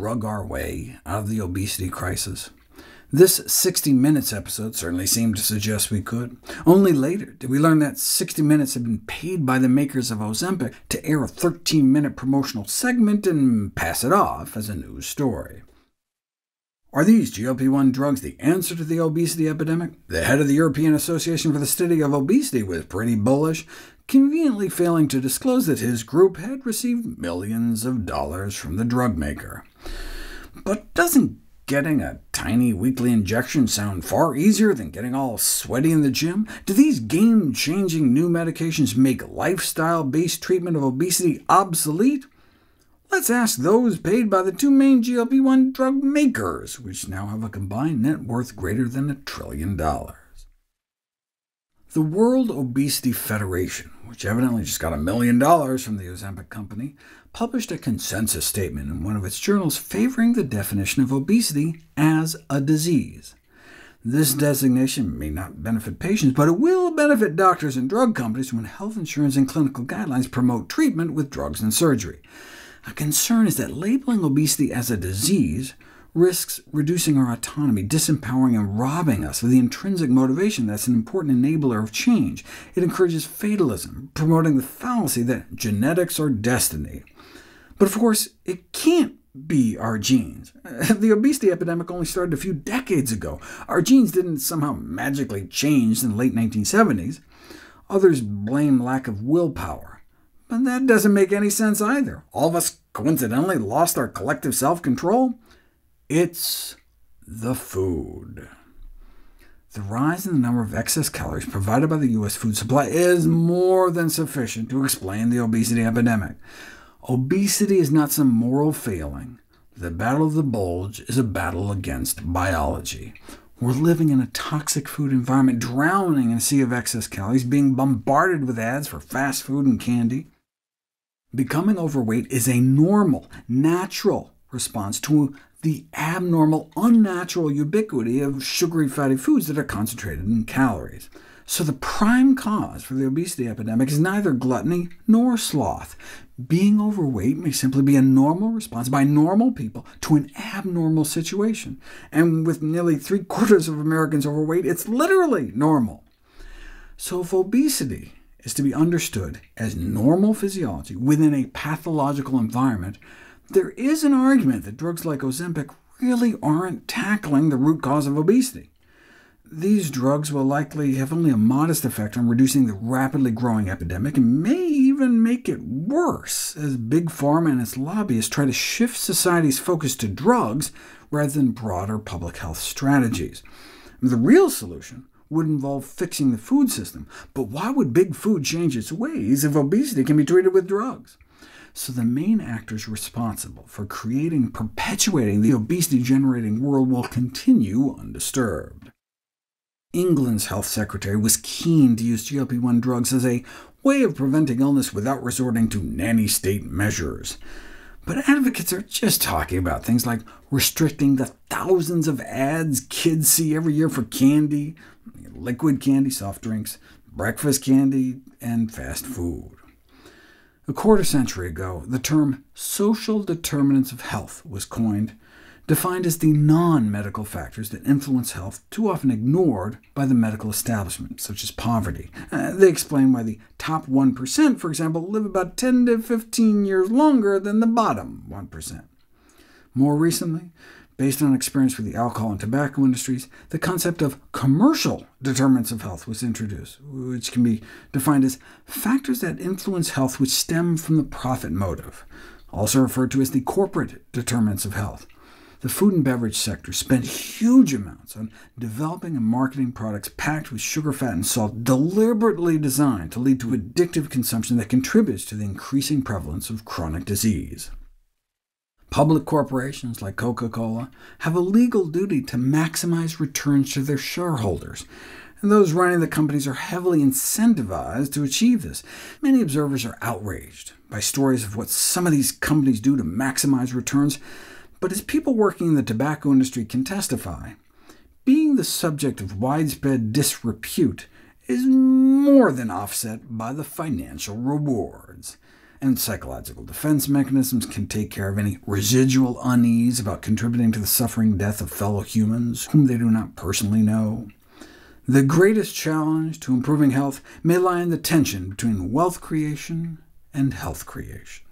drug our way out of the obesity crisis? This 60 Minutes episode certainly seemed to suggest we could. Only later did we learn that 60 Minutes had been paid by the makers of Ozempic to air a 13-minute promotional segment and pass it off as a news story. Are these GLP-1 drugs the answer to the obesity epidemic? The head of the European Association for the Study of Obesity was pretty bullish, conveniently failing to disclose that his group had received millions of dollars from the drug maker. But doesn't getting a tiny weekly injection sound far easier than getting all sweaty in the gym? Do these game-changing new medications make lifestyle-based treatment of obesity obsolete? Let's ask those paid by the two main GLP-1 drug makers, which now have a combined net worth greater than a trillion dollars. The World Obesity Federation, which evidently just got a million dollars from the Ozempic company, published a consensus statement in one of its journals favoring the definition of obesity as a disease. This designation may not benefit patients, but it will benefit doctors and drug companies when health insurance and clinical guidelines promote treatment with drugs and surgery. A concern is that labeling obesity as a disease risks reducing our autonomy, disempowering and robbing us of the intrinsic motivation that's an important enabler of change. It encourages fatalism, promoting the fallacy that genetics are destiny. But of course, it can't be our genes. The obesity epidemic only started a few decades ago. Our genes didn't somehow magically change in the late 1970s. Others blame lack of willpower, but that doesn't make any sense either. All of us coincidentally lost our collective self-control? It's the food. The rise in the number of excess calories provided by the U.S. food supply is more than sufficient to explain the obesity epidemic. Obesity is not some moral failing. The battle of the bulge is a battle against biology. We're living in a toxic food environment, drowning in a sea of excess calories, being bombarded with ads for fast food and candy. Becoming overweight is a normal, natural response to the abnormal, unnatural ubiquity of sugary fatty foods that are concentrated in calories. So the prime cause for the obesity epidemic is neither gluttony nor sloth. Being overweight may simply be a normal response by normal people to an abnormal situation. And with nearly three-quarters of Americans overweight, it's literally normal. So if obesity is to be understood as normal physiology within a pathological environment, there is an argument that drugs like Ozempic really aren't tackling the root cause of obesity. These drugs will likely have only a modest effect on reducing the rapidly growing epidemic, and may even make it worse, as Big Pharma and its lobbyists try to shift society's focus to drugs rather than broader public health strategies. The real solution would involve fixing the food system, but why would big food change its ways if obesity can be treated with drugs? So the main actors responsible for creating perpetuating the obesity-generating world will continue undisturbed. England's health secretary was keen to use GLP-1 drugs as a way of preventing illness without resorting to nanny-state measures. But advocates are just talking about things like restricting the thousands of ads kids see every year for candy, liquid candy, soft drinks, breakfast candy, and fast food. A quarter century ago, the term social determinants of health was coined defined as the non-medical factors that influence health, too often ignored by the medical establishment, such as poverty. Uh, they explain why the top 1%, for example, live about 10 to 15 years longer than the bottom 1%. More recently, based on experience with the alcohol and tobacco industries, the concept of commercial determinants of health was introduced, which can be defined as factors that influence health which stem from the profit motive, also referred to as the corporate determinants of health. The food and beverage sector spent huge amounts on developing and marketing products packed with sugar, fat, and salt, deliberately designed to lead to addictive consumption that contributes to the increasing prevalence of chronic disease. Public corporations like Coca-Cola have a legal duty to maximize returns to their shareholders, and those running the companies are heavily incentivized to achieve this. Many observers are outraged by stories of what some of these companies do to maximize returns, but as people working in the tobacco industry can testify, being the subject of widespread disrepute is more than offset by the financial rewards and psychological defense mechanisms can take care of any residual unease about contributing to the suffering death of fellow humans whom they do not personally know. The greatest challenge to improving health may lie in the tension between wealth creation and health creation.